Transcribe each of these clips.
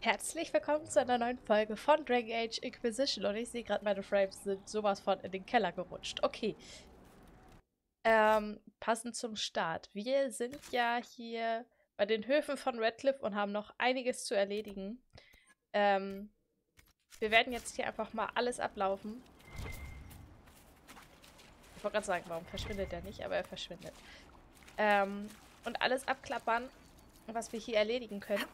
Herzlich willkommen zu einer neuen Folge von Dragon Age Inquisition. Und ich sehe gerade, meine Frames sind sowas von in den Keller gerutscht. Okay. Ähm, passend zum Start. Wir sind ja hier bei den Höfen von Redcliffe und haben noch einiges zu erledigen. Ähm, wir werden jetzt hier einfach mal alles ablaufen. Ich wollte gerade sagen, warum verschwindet er nicht, aber er verschwindet. Ähm, und alles abklappern, was wir hier erledigen können.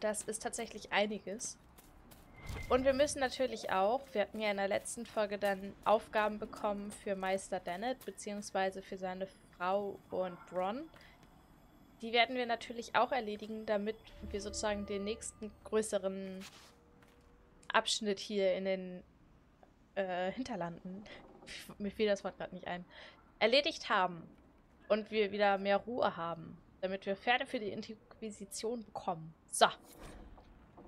Das ist tatsächlich einiges. Und wir müssen natürlich auch, wir hatten ja in der letzten Folge dann Aufgaben bekommen für Meister Dennett, beziehungsweise für seine Frau und Bronn. Die werden wir natürlich auch erledigen, damit wir sozusagen den nächsten größeren Abschnitt hier in den äh, Hinterlanden, mir fiel das Wort gerade nicht ein, erledigt haben. Und wir wieder mehr Ruhe haben, damit wir Pferde für die Inquisition bekommen. So.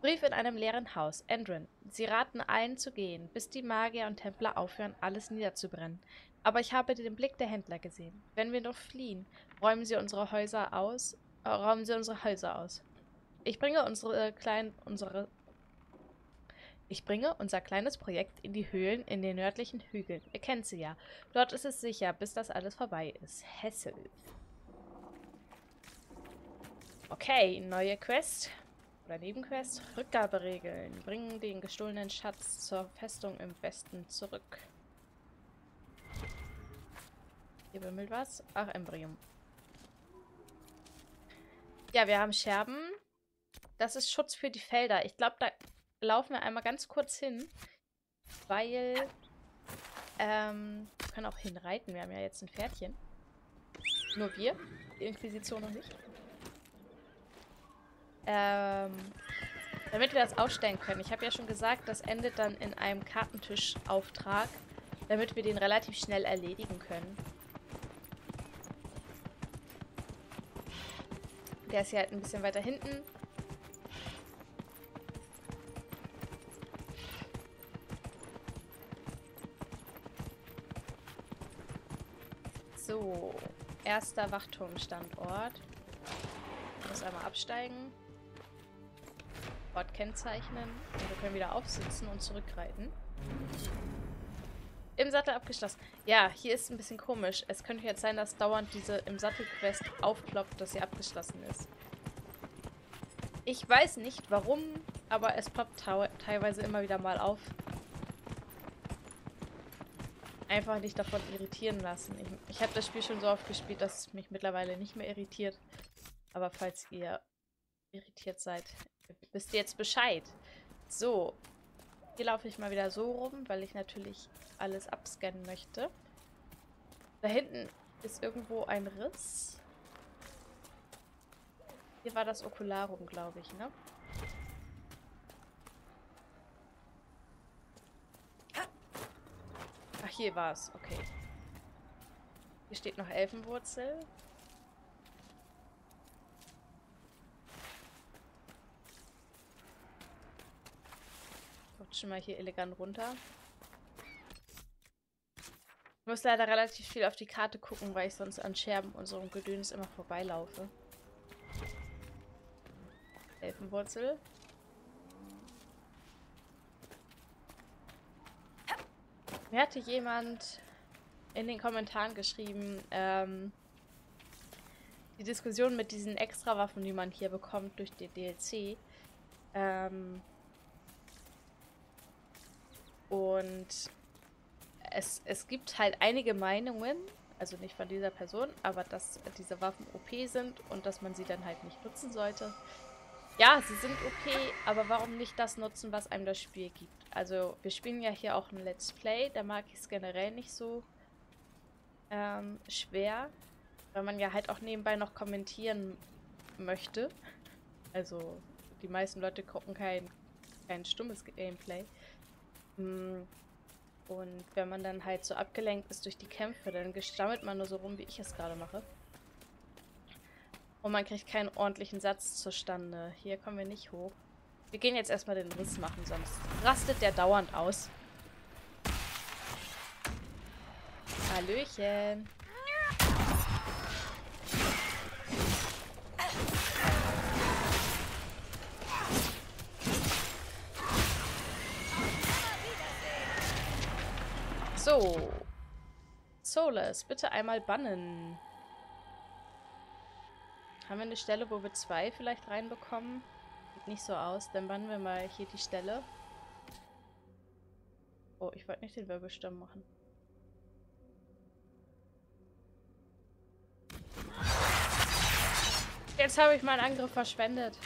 Brief in einem leeren Haus. Endrin. Sie raten allen zu gehen, bis die Magier und Templer aufhören, alles niederzubrennen. Aber ich habe den Blick der Händler gesehen. Wenn wir noch fliehen, räumen sie unsere Häuser aus, äh, räumen sie unsere Häuser aus. Ich bringe unsere äh, kleinen, unsere ich bringe unser kleines Projekt in die Höhlen in den nördlichen Hügeln. Ihr kennt sie ja. Dort ist es sicher, bis das alles vorbei ist. Hessel. Okay, neue Quest. Oder Nebenquest. Rückgaberegeln. Bringen den gestohlenen Schatz zur Festung im Westen zurück. Hier bimmelt was. Ach, Embryum. Ja, wir haben Scherben. Das ist Schutz für die Felder. Ich glaube, da laufen wir einmal ganz kurz hin. Weil ähm, wir können auch hinreiten. Wir haben ja jetzt ein Pferdchen. Nur wir. Die Inquisition noch nicht. Ähm, damit wir das ausstellen können. Ich habe ja schon gesagt, das endet dann in einem Kartentischauftrag, damit wir den relativ schnell erledigen können. Der ist hier halt ein bisschen weiter hinten. So, erster Wachturmstandort. Ich muss einmal absteigen. Ort kennzeichnen. Und wir können wieder aufsitzen und zurückreiten. Im Sattel abgeschlossen. Ja, hier ist ein bisschen komisch. Es könnte jetzt sein, dass dauernd diese im Sattel-Quest aufploppt, dass sie abgeschlossen ist. Ich weiß nicht warum, aber es ploppt teilweise immer wieder mal auf. Einfach nicht davon irritieren lassen. Ich, ich habe das Spiel schon so oft gespielt, dass es mich mittlerweile nicht mehr irritiert. Aber falls ihr irritiert seid, wisst ihr jetzt Bescheid. So. Hier laufe ich mal wieder so rum, weil ich natürlich alles abscannen möchte. Da hinten ist irgendwo ein Riss. Hier war das Okularum, glaube ich, ne? Ach, hier war es. Okay. Hier steht noch Elfenwurzel. Schon mal hier elegant runter. Ich muss leider relativ viel auf die Karte gucken, weil ich sonst an Scherben und so einem Gedöns immer vorbeilaufe. Elfenwurzel. Mir hatte jemand in den Kommentaren geschrieben, ähm, die Diskussion mit diesen Extrawaffen, die man hier bekommt durch die DLC, ähm, und es, es gibt halt einige Meinungen, also nicht von dieser Person, aber dass diese Waffen OP sind und dass man sie dann halt nicht nutzen sollte. Ja, sie sind OP, aber warum nicht das nutzen, was einem das Spiel gibt? Also, wir spielen ja hier auch ein Let's Play, da mag ich es generell nicht so ähm, schwer, weil man ja halt auch nebenbei noch kommentieren möchte. Also, die meisten Leute gucken kein, kein stummes Gameplay. Mm. Und wenn man dann halt so abgelenkt ist durch die Kämpfe, dann gestammelt man nur so rum, wie ich es gerade mache. Und man kriegt keinen ordentlichen Satz zustande. Hier kommen wir nicht hoch. Wir gehen jetzt erstmal den Riss machen, sonst rastet der dauernd aus. Hallöchen. So. Solus, bitte einmal bannen. Haben wir eine Stelle, wo wir zwei vielleicht reinbekommen? Sieht nicht so aus. Dann bannen wir mal hier die Stelle. Oh, ich wollte nicht den Wirbelsturm machen. Jetzt habe ich meinen Angriff verschwendet.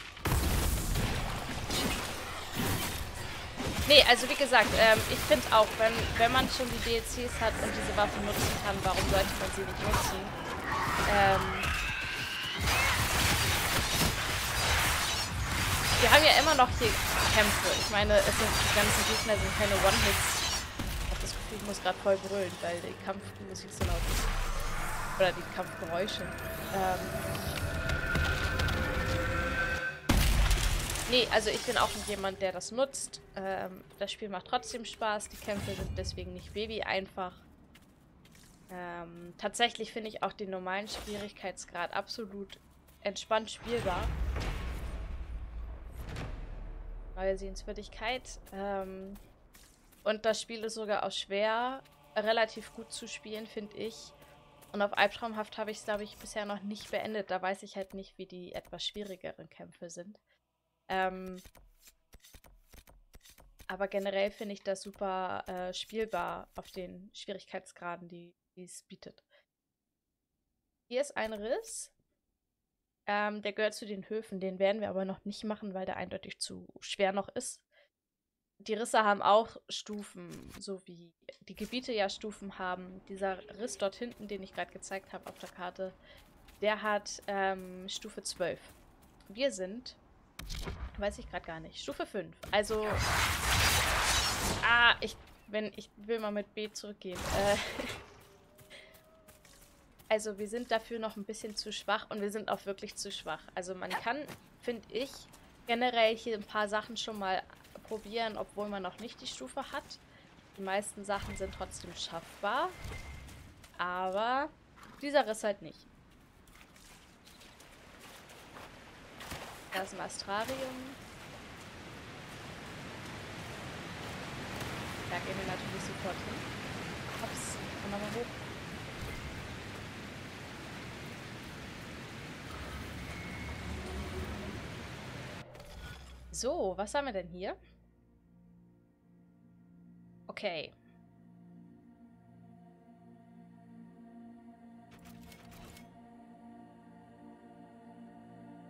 Nee, also wie gesagt, ähm, ich finde auch, wenn, wenn man schon die DLCs hat und diese Waffe nutzen kann, warum sollte man sie nicht nutzen? Ähm, wir haben ja immer noch hier Kämpfe. Ich meine, es sind, die ganzen Gegner sind keine One-Hits. Ich habe das Gefühl, ich muss gerade voll brüllen, weil die Kampfmusik so laut ist. Oder die Kampfgeräusche. Ähm, Nee, also ich bin auch jemand, der das nutzt. Ähm, das Spiel macht trotzdem Spaß. Die Kämpfe sind deswegen nicht baby einfach. Ähm, tatsächlich finde ich auch den normalen Schwierigkeitsgrad absolut entspannt spielbar. Neue Sehenswürdigkeit. Ähm, und das Spiel ist sogar auch schwer, relativ gut zu spielen, finde ich. Und auf Albtraumhaft habe ich es, glaube ich, bisher noch nicht beendet. Da weiß ich halt nicht, wie die etwas schwierigeren Kämpfe sind. Ähm, aber generell finde ich das super äh, spielbar auf den Schwierigkeitsgraden, die es bietet. Hier ist ein Riss. Ähm, der gehört zu den Höfen. Den werden wir aber noch nicht machen, weil der eindeutig zu schwer noch ist. Die Risse haben auch Stufen, so wie die Gebiete ja Stufen haben. Dieser Riss dort hinten, den ich gerade gezeigt habe auf der Karte, der hat ähm, Stufe 12. Wir sind Weiß ich gerade gar nicht. Stufe 5. Also. Ah, ich, wenn, ich will mal mit B zurückgehen. Äh, also wir sind dafür noch ein bisschen zu schwach und wir sind auch wirklich zu schwach. Also man kann, finde ich, generell hier ein paar Sachen schon mal probieren, obwohl man noch nicht die Stufe hat. Die meisten Sachen sind trotzdem schaffbar. Aber dieser Riss halt nicht. Da ist ein Astrarium. Da gehen wir natürlich sofort hin. Ups, komm nochmal hoch. So, was haben wir denn hier? Okay.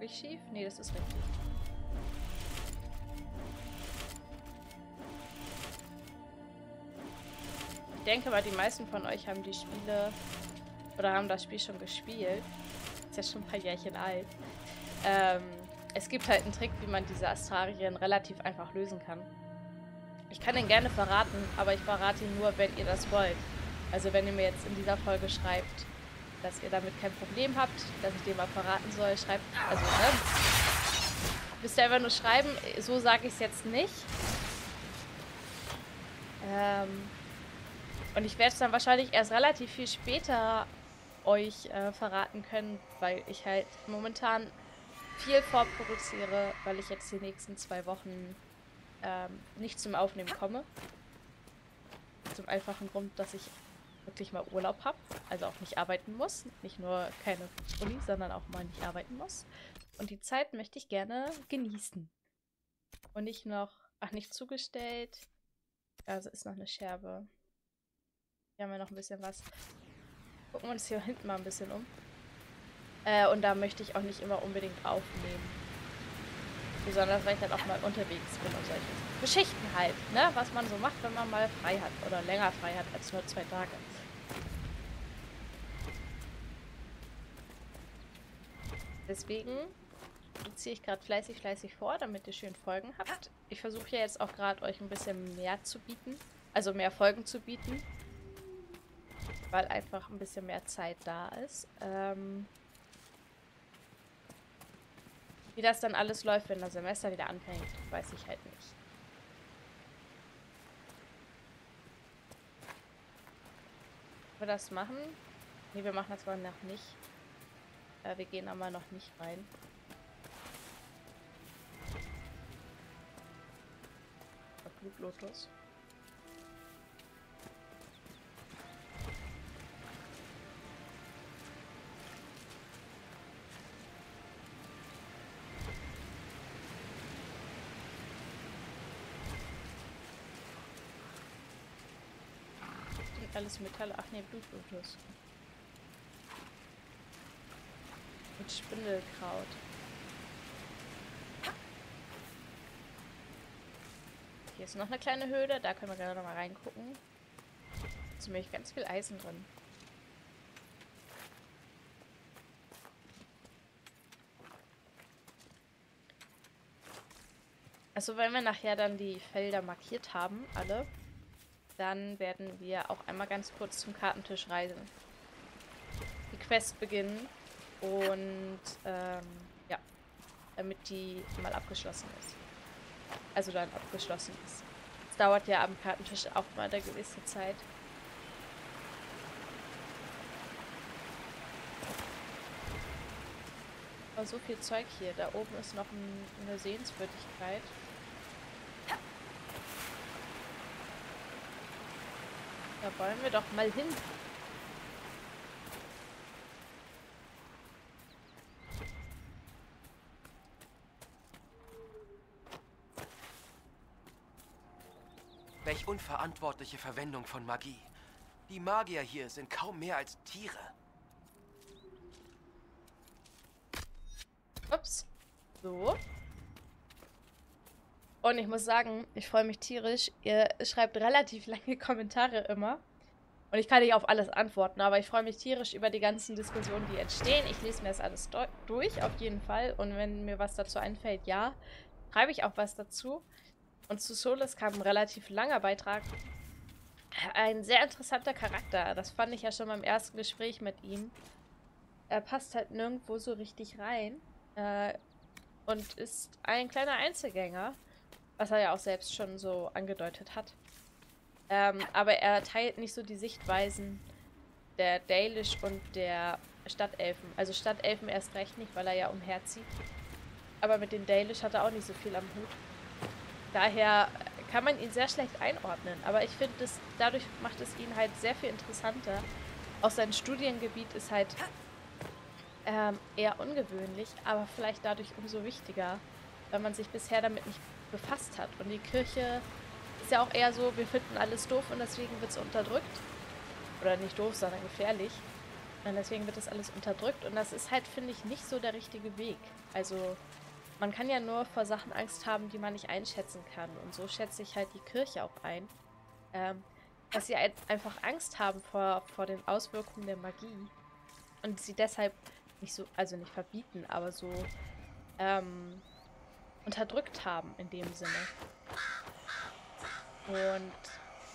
Ich schief? Nee, das ist richtig. Ich denke mal, die meisten von euch haben die Spiele oder haben das Spiel schon gespielt. Ist ja schon ein paar Jährchen alt. Ähm, es gibt halt einen Trick, wie man diese Astrarien relativ einfach lösen kann. Ich kann ihn gerne verraten, aber ich verrate ihn nur, wenn ihr das wollt. Also wenn ihr mir jetzt in dieser Folge schreibt, dass ihr damit kein Problem habt, dass ich dir mal verraten soll. Schreibt, also, ne? Müsst ihr einfach nur schreiben, so sage ich es jetzt nicht. Ähm, und ich werde es dann wahrscheinlich erst relativ viel später euch äh, verraten können, weil ich halt momentan viel vorproduziere, weil ich jetzt die nächsten zwei Wochen ähm, nicht zum Aufnehmen komme. Zum einfachen Grund, dass ich wirklich mal Urlaub habe, also auch nicht arbeiten muss. Nicht nur keine Uni, sondern auch mal nicht arbeiten muss. Und die Zeit möchte ich gerne genießen. Und nicht noch, ach, nicht zugestellt. Also ist noch eine Scherbe. Hier haben wir noch ein bisschen was. Gucken wir uns hier hinten mal ein bisschen um. Äh, und da möchte ich auch nicht immer unbedingt aufnehmen. Besonders, weil ich dann auch mal unterwegs bin und solche Geschichten halt, ne? Was man so macht, wenn man mal frei hat. Oder länger frei hat als nur zwei Tage. Deswegen ziehe ich gerade fleißig, fleißig vor, damit ihr schön Folgen habt. Ich versuche ja jetzt auch gerade euch ein bisschen mehr zu bieten. Also mehr Folgen zu bieten. Weil einfach ein bisschen mehr Zeit da ist. Ähm wie das dann alles läuft, wenn das Semester wieder anfängt, weiß ich halt nicht. wir das machen? Ne, wir machen das mal noch nicht. Ja, wir gehen aber noch nicht rein. Blutlotus. alles Metalle. Ach nee, Blutblutus. Mit Spindelkraut. Hier ist noch eine kleine Höhle, da können wir gerade noch mal reingucken. Da ist nämlich ganz viel Eisen drin. Also wenn wir nachher dann die Felder markiert haben, alle, dann werden wir auch einmal ganz kurz zum Kartentisch reisen. Die Quest beginnen und ähm, ja, damit die mal abgeschlossen ist. Also dann abgeschlossen ist. Es dauert ja am Kartentisch auch mal eine gewisse Zeit. Aber so viel Zeug hier. Da oben ist noch ein, eine Sehenswürdigkeit. Da wollen wir doch mal hin. Welch unverantwortliche Verwendung von Magie. Die Magier hier sind kaum mehr als Tiere. Ups. So. Und ich muss sagen, ich freue mich tierisch. Ihr schreibt relativ lange Kommentare immer. Und ich kann nicht auf alles antworten, aber ich freue mich tierisch über die ganzen Diskussionen, die entstehen. Ich lese mir das alles durch, auf jeden Fall. Und wenn mir was dazu einfällt, ja, schreibe ich auch was dazu. Und zu Solis kam ein relativ langer Beitrag. Ein sehr interessanter Charakter. Das fand ich ja schon beim ersten Gespräch mit ihm. Er passt halt nirgendwo so richtig rein. Äh, und ist ein kleiner Einzelgänger. Was er ja auch selbst schon so angedeutet hat. Ähm, aber er teilt nicht so die Sichtweisen der Dalish und der Stadtelfen. Also Stadtelfen erst recht nicht, weil er ja umherzieht. Aber mit den Dalish hat er auch nicht so viel am Hut. Daher kann man ihn sehr schlecht einordnen. Aber ich finde, dadurch macht es ihn halt sehr viel interessanter. Auch sein Studiengebiet ist halt ähm, eher ungewöhnlich, aber vielleicht dadurch umso wichtiger, weil man sich bisher damit nicht befasst hat. Und die Kirche ist ja auch eher so, wir finden alles doof und deswegen wird es unterdrückt. Oder nicht doof, sondern gefährlich. Und deswegen wird das alles unterdrückt. Und das ist halt, finde ich, nicht so der richtige Weg. Also, man kann ja nur vor Sachen Angst haben, die man nicht einschätzen kann. Und so schätze ich halt die Kirche auch ein. Ähm, dass sie einfach Angst haben vor, vor den Auswirkungen der Magie. Und sie deshalb nicht so, also nicht verbieten, aber so ähm, unterdrückt haben in dem Sinne. Und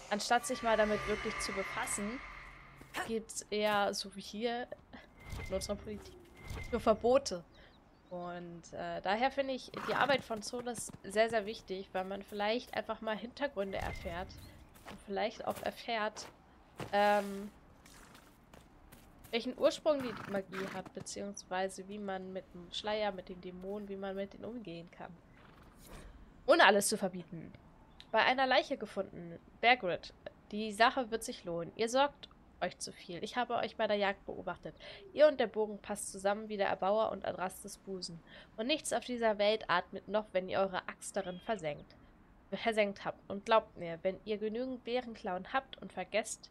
anstatt sich mal damit wirklich zu befassen, gibt es eher, so wie hier in unserer Politik, nur Verbote. Und äh, daher finde ich die Arbeit von Solas sehr, sehr wichtig, weil man vielleicht einfach mal Hintergründe erfährt und vielleicht auch erfährt, ähm, welchen Ursprung die Magie hat, beziehungsweise wie man mit dem Schleier, mit den Dämonen, wie man mit denen umgehen kann. Ohne alles zu verbieten. Bei einer Leiche gefunden. Bergrid. Die Sache wird sich lohnen. Ihr sorgt euch zu viel. Ich habe euch bei der Jagd beobachtet. Ihr und der Bogen passt zusammen wie der Erbauer und Adras des Busen. Und nichts auf dieser Welt atmet noch, wenn ihr eure Axt darin versenkt. Versenkt habt. Und glaubt mir, wenn ihr genügend Bärenklauen habt und vergesst,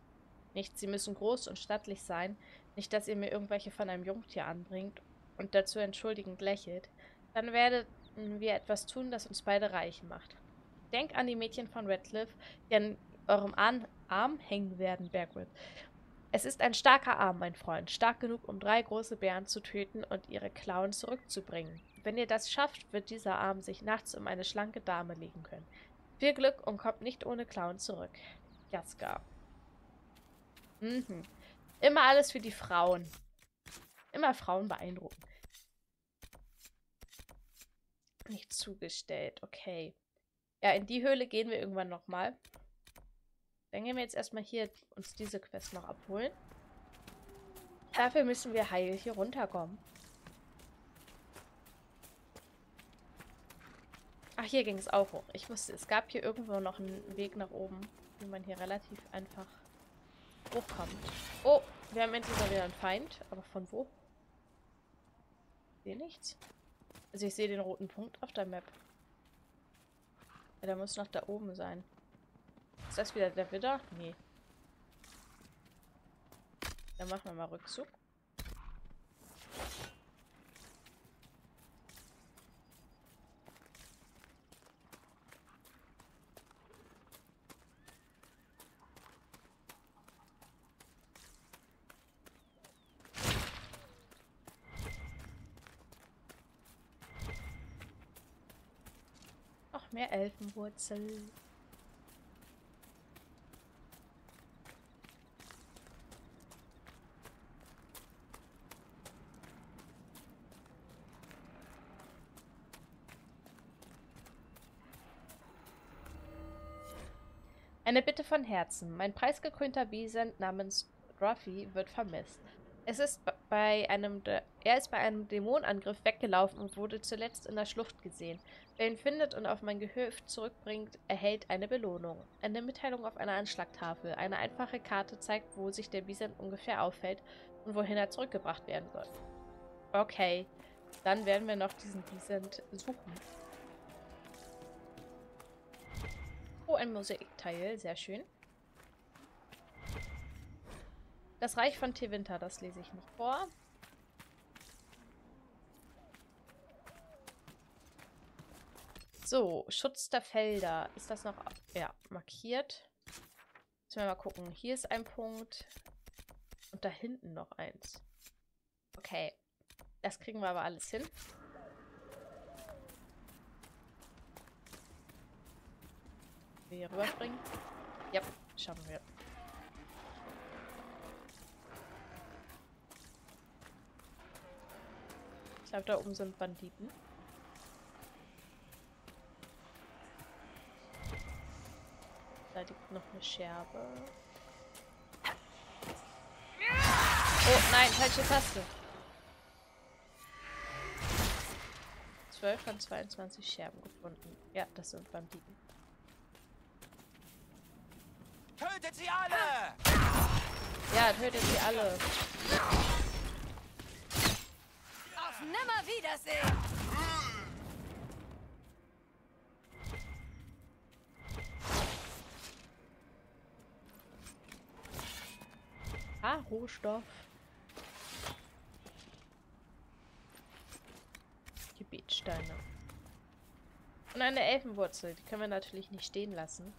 nicht, sie müssen groß und stattlich sein, nicht, dass ihr mir irgendwelche von einem Jungtier anbringt und dazu entschuldigend lächelt, dann werdet wir etwas tun, das uns beide reich macht. Denkt an die Mädchen von Redcliffe, die an eurem Arm, Arm hängen werden, Bergwood. Es ist ein starker Arm, mein Freund, stark genug, um drei große Bären zu töten und ihre Klauen zurückzubringen. Wenn ihr das schafft, wird dieser Arm sich nachts um eine schlanke Dame legen können. Viel Glück und kommt nicht ohne Klauen zurück. Jaska. Mhm. Immer alles für die Frauen. Immer Frauen beeindrucken. Nicht zugestellt, okay. Ja, in die Höhle gehen wir irgendwann nochmal. Dann gehen wir jetzt erstmal hier uns diese Quest noch abholen. Dafür müssen wir heil hier runterkommen. Ach, hier ging es auch hoch. Ich wusste, es gab hier irgendwo noch einen Weg nach oben, wie man hier relativ einfach hochkommt. Oh, wir haben endlich mal wieder einen Feind. Aber von wo? Ich sehe nichts. Also ich sehe den roten Punkt auf der Map. Ja, der muss noch da oben sein. Ist das wieder der Widder? Nee. Dann machen wir mal Rückzug. Noch mehr Elfenwurzel. Eine Bitte von Herzen. Mein preisgekrönter Wiesent namens Ruffy wird vermisst. Es ist bei einem er ist bei einem Dämonenangriff weggelaufen und wurde zuletzt in der Schlucht gesehen. Wer ihn findet und auf mein Gehöft zurückbringt, erhält eine Belohnung. Eine Mitteilung auf einer Anschlagtafel. Eine einfache Karte zeigt, wo sich der Bisant ungefähr auffällt und wohin er zurückgebracht werden soll. Okay, dann werden wir noch diesen Bisant suchen. Oh, ein Mosaikteil. Sehr schön. Das Reich von Tevinter, das lese ich nicht vor. So, Schutz der Felder. Ist das noch ja, markiert? Müssen wir mal gucken. Hier ist ein Punkt. Und da hinten noch eins. Okay. Das kriegen wir aber alles hin. Wir hier rüberspringen? Ja, schaffen wir. Ich glaube, da oben sind Banditen. Da liegt noch eine Scherbe. Oh nein, falsche Taste. 12 von 22 Scherben gefunden. Ja, das sind Banditen. Tötet sie alle! Ja, tötet sie alle. Auf Nimmerwiedersehen! Ah, Rohstoff. Gebetsteine. Und eine Elfenwurzel. Die können wir natürlich nicht stehen lassen.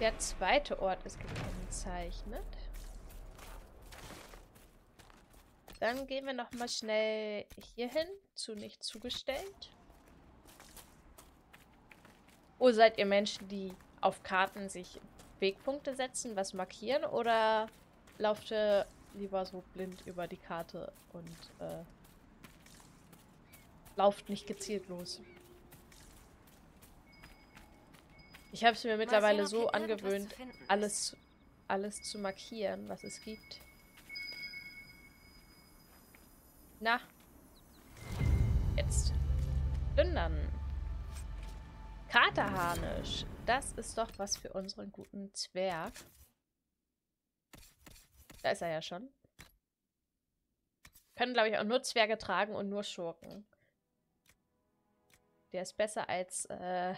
Der zweite Ort ist gekennzeichnet. Dann gehen wir noch mal schnell hier hin, zu nicht zugestellt. Oh, seid ihr Menschen, die auf Karten sich Wegpunkte setzen, was markieren? Oder lauft ihr lieber so blind über die Karte und äh, lauft nicht gezielt los? Ich habe es mir mittlerweile sehen, so angewöhnt, alles, alles zu markieren, was es gibt. Na. Jetzt. Dünnern. Katerharnisch. Das ist doch was für unseren guten Zwerg. Da ist er ja schon. Können, glaube ich, auch nur Zwerge tragen und nur Schurken. Der ist besser als äh,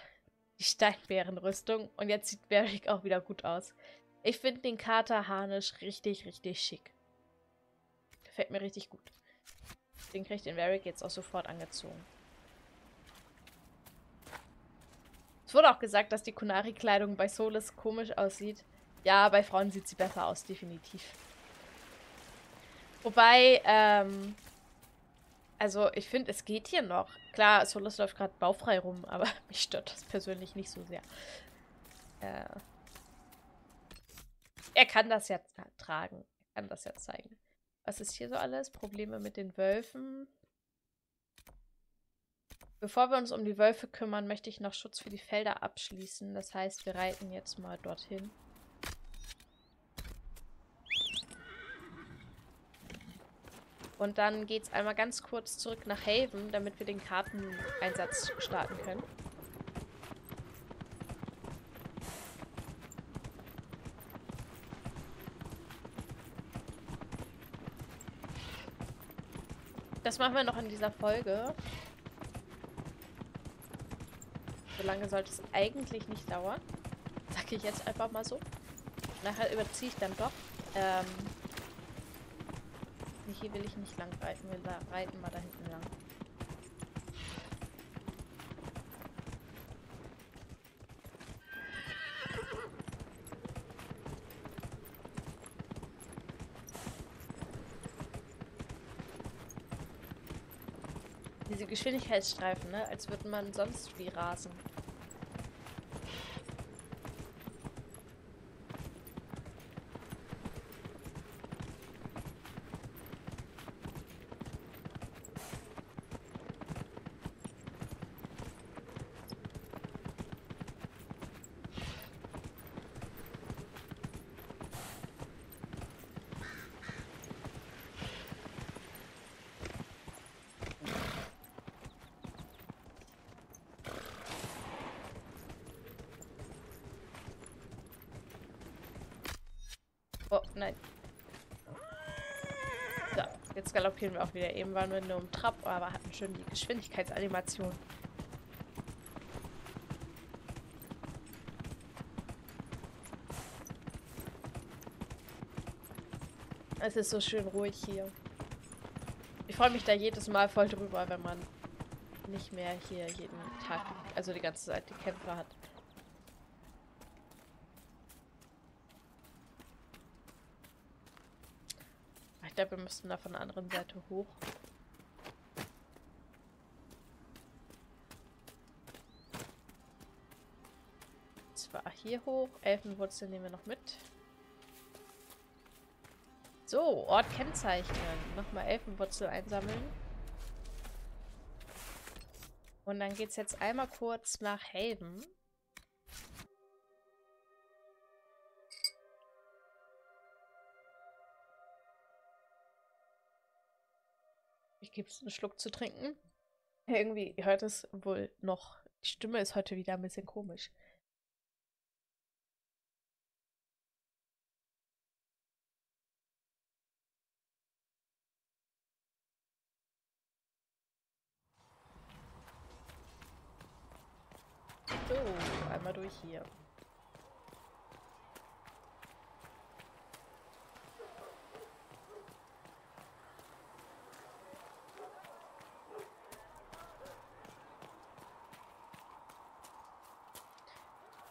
die Steinbärenrüstung. Und jetzt sieht Beric auch wieder gut aus. Ich finde den Kater-Harnisch richtig, richtig schick. Gefällt mir richtig gut. Den kriegt den Varric jetzt auch sofort angezogen. Es wurde auch gesagt, dass die Kunari-Kleidung bei Solis komisch aussieht. Ja, bei Frauen sieht sie besser aus, definitiv. Wobei, ähm, also ich finde, es geht hier noch. Klar, Solus läuft gerade baufrei rum, aber mich stört das persönlich nicht so sehr. Äh, er kann das ja tragen. Er kann das ja zeigen. Was ist hier so alles? Probleme mit den Wölfen. Bevor wir uns um die Wölfe kümmern, möchte ich noch Schutz für die Felder abschließen. Das heißt, wir reiten jetzt mal dorthin. Und dann geht es einmal ganz kurz zurück nach Haven, damit wir den Karteneinsatz starten können. Das machen wir noch in dieser Folge. So lange sollte es eigentlich nicht dauern. Sag ich jetzt einfach mal so. Nachher überziehe ich dann doch. Ähm, hier will ich nicht lang reiten. Wir reiten mal da hinten lang. Diese Geschwindigkeitsstreifen, ne? Als würde man sonst wie rasen. Oh, nein. So, jetzt galoppieren wir auch wieder. Eben waren wir nur im Trab, aber hatten schon die Geschwindigkeitsanimation. Es ist so schön ruhig hier. Ich freue mich da jedes Mal voll drüber, wenn man nicht mehr hier jeden Tag, also die ganze Zeit die Kämpfe hat. glaube, wir müssen da von der anderen Seite hoch. Zwar hier hoch. Elfenwurzel nehmen wir noch mit. So, Ort kennzeichnen. Nochmal Elfenwurzel einsammeln. Und dann geht es jetzt einmal kurz nach Haven. Ich gebe es einen Schluck zu trinken. Irgendwie hört es wohl noch. Die Stimme ist heute wieder ein bisschen komisch. So, einmal durch hier.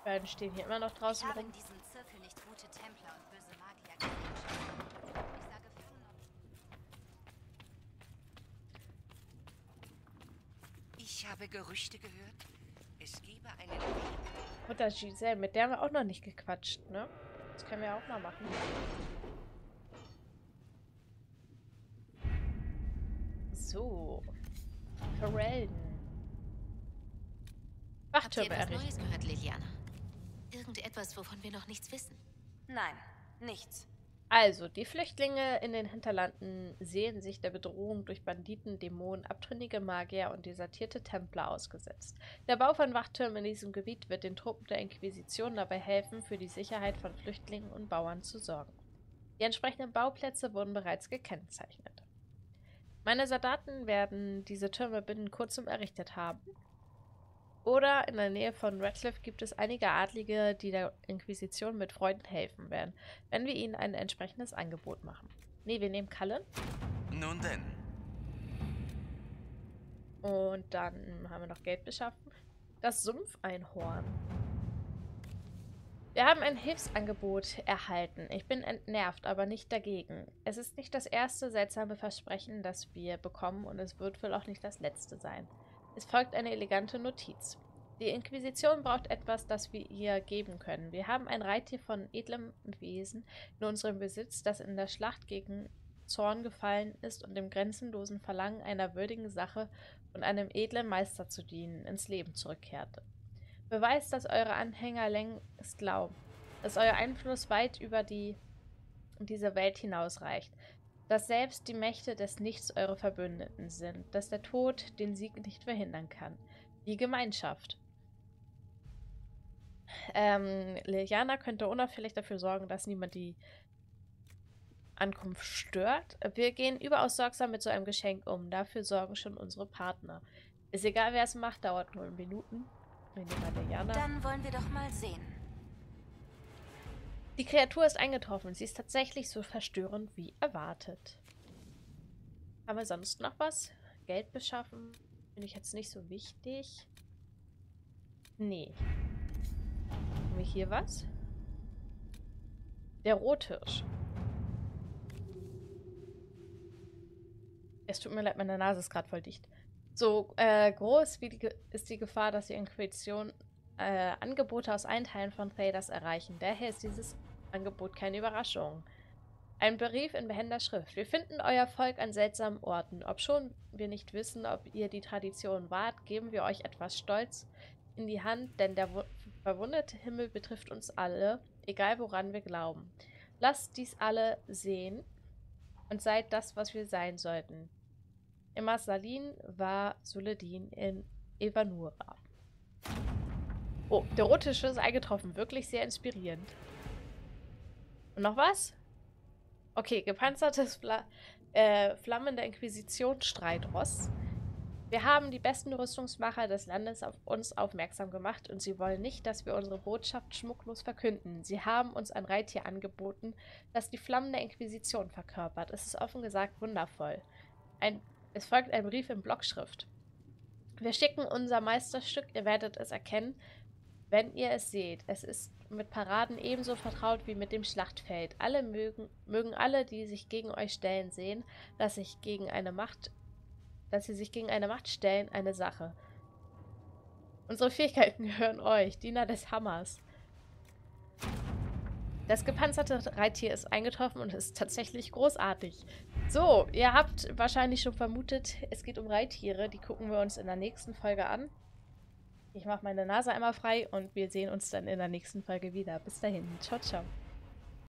Beiden stehen hier immer noch draußen ich rum. in diesem Zirkel nicht gute Templer und böse Magier Ich sage Ich habe Gerüchte gehört. Es gebe eine Mutter Giselle, mit der haben wir auch noch nicht gequatscht, ne? Das können wir auch mal machen. So. Forellen. Wachtürme errichten. Neues gehört, Liliana? Irgendetwas, wovon wir noch nichts wissen? Nein, nichts. Also, die Flüchtlinge in den Hinterlanden sehen sich der Bedrohung durch Banditen, Dämonen, abtrünnige Magier und desertierte Templer ausgesetzt. Der Bau von Wachtürmen in diesem Gebiet wird den Truppen der Inquisition dabei helfen, für die Sicherheit von Flüchtlingen und Bauern zu sorgen. Die entsprechenden Bauplätze wurden bereits gekennzeichnet. Meine Soldaten werden diese Türme binnen kurzem errichtet haben oder in der Nähe von Radcliffe gibt es einige Adlige, die der Inquisition mit Freuden helfen werden, wenn wir ihnen ein entsprechendes Angebot machen. Ne, wir nehmen Cullen. Nun denn. Und dann haben wir noch Geld beschaffen. Das Sumpfeinhorn. Wir haben ein Hilfsangebot erhalten. Ich bin entnervt, aber nicht dagegen. Es ist nicht das erste seltsame Versprechen, das wir bekommen und es wird wohl auch nicht das letzte sein. Es folgt eine elegante Notiz. Die Inquisition braucht etwas, das wir ihr geben können. Wir haben ein Reittier von edlem Wesen in unserem Besitz, das in der Schlacht gegen Zorn gefallen ist und dem grenzenlosen Verlangen einer würdigen Sache und einem edlen Meister zu dienen ins Leben zurückkehrte. Beweist, dass eure Anhänger längst glauben, dass euer Einfluss weit über die diese Welt hinausreicht, dass selbst die Mächte des Nichts eure Verbündeten sind, dass der Tod den Sieg nicht verhindern kann. Die Gemeinschaft. Ähm, Liliana könnte unauffällig dafür sorgen, dass niemand die Ankunft stört. Wir gehen überaus sorgsam mit so einem Geschenk um. Dafür sorgen schon unsere Partner. Ist egal, wer es macht, dauert nur Minuten. Dann wollen wir doch mal sehen. Die Kreatur ist eingetroffen. Sie ist tatsächlich so verstörend wie erwartet. Haben wir sonst noch was? Geld beschaffen? Finde ich jetzt nicht so wichtig. Nee. Haben wir hier was? Der Rothirsch. Es tut mir leid, meine Nase ist gerade voll dicht. So äh, groß wie die, ist die Gefahr, dass die Inquisition äh, Angebote aus allen Teilen von Thaders erreichen. Daher ist dieses Angebot keine Überraschung. Ein Brief in behender Schrift. Wir finden euer Volk an seltsamen Orten. Ob schon wir nicht wissen, ob ihr die Tradition wahrt, geben wir euch etwas Stolz in die Hand, denn der verwundete Himmel betrifft uns alle, egal woran wir glauben. Lasst dies alle sehen und seid das, was wir sein sollten. Emma Salin war Suledin in Evanura. Oh, der rote ist eingetroffen. Wirklich sehr inspirierend. Und noch was? Okay, gepanzertes Fla äh, Flammen der Inquisition Streitross. Wir haben die besten Rüstungsmacher des Landes auf uns aufmerksam gemacht und sie wollen nicht, dass wir unsere Botschaft schmucklos verkünden. Sie haben uns ein Reittier angeboten, das die Flammen der Inquisition verkörpert. Es ist offen gesagt wundervoll. Ein es folgt ein Brief in Blockschrift. Wir schicken unser Meisterstück, ihr werdet es erkennen, wenn ihr es seht. Es ist mit Paraden ebenso vertraut wie mit dem Schlachtfeld. Alle mögen, mögen alle, die sich gegen euch stellen, sehen, dass sich gegen eine Macht, dass sie sich gegen eine Macht stellen, eine Sache. Unsere Fähigkeiten gehören euch, Diener des Hammers. Das gepanzerte Reittier ist eingetroffen und ist tatsächlich großartig. So, ihr habt wahrscheinlich schon vermutet, es geht um Reittiere. Die gucken wir uns in der nächsten Folge an. Ich mache meine Nase einmal frei und wir sehen uns dann in der nächsten Folge wieder. Bis dahin. Ciao, ciao.